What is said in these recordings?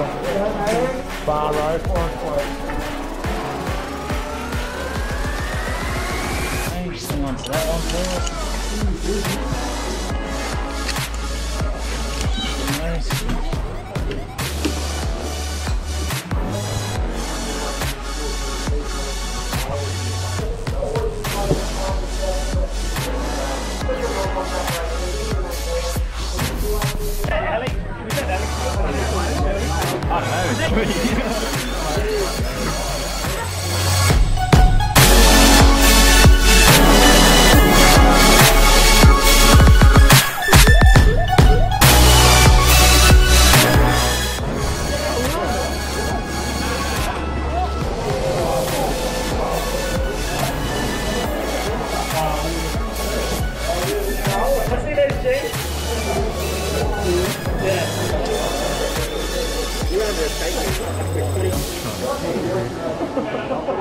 Borrow Thanks, someone for that one, Yeah. よか？った。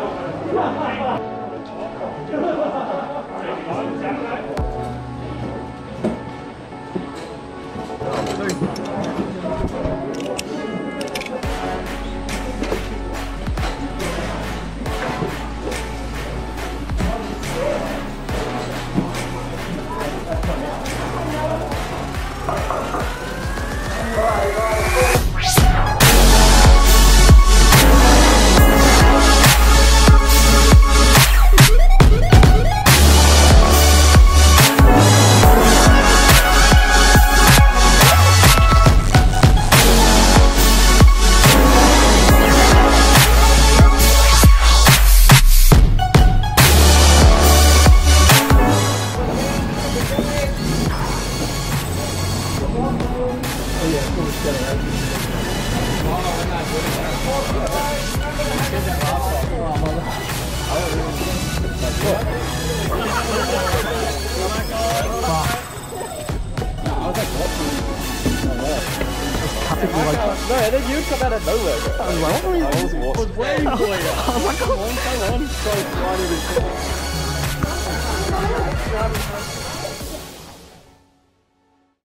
No, and then you come out of nowhere. I was like, oh what are you? I was waiting for you. I was like, come on, come on. So.